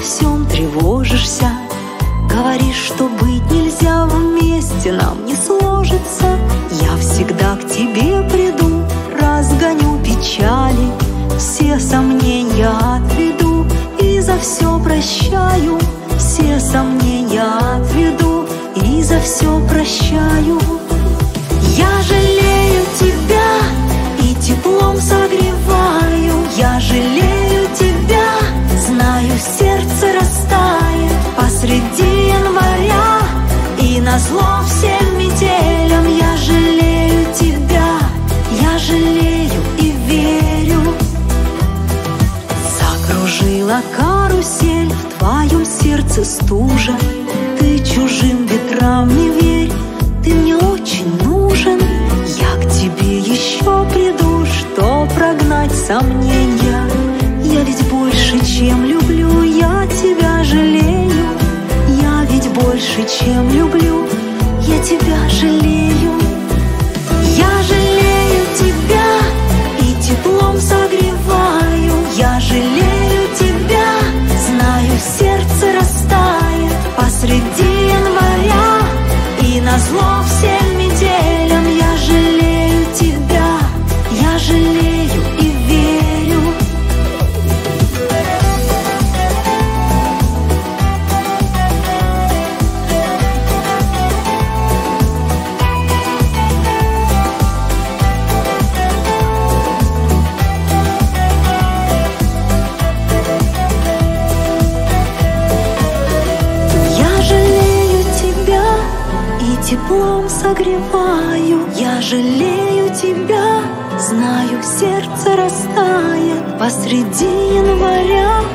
всем тревожишься. Говоришь, что быть нельзя вместе, нам не сложится. Я всегда к тебе приду, разгоню печали. Все сомнения отведу и за все прощаю. Все сомнения отведу и за все прощаю. На зло всем метелям я жалею тебя, я жалею и верю. Закружила карусель в твоем сердце стужа, ты чужим ветрам не верь, ты мне очень нужен. Я к тебе еще приду, что прогнать сомнения. Я ведь больше, чем люблю, я тебя жалею. Я ведь больше, чем жалею и верю. Я жалею тебя и теплом согреваю. Я жалею сердце растает посреди января.